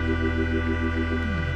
Música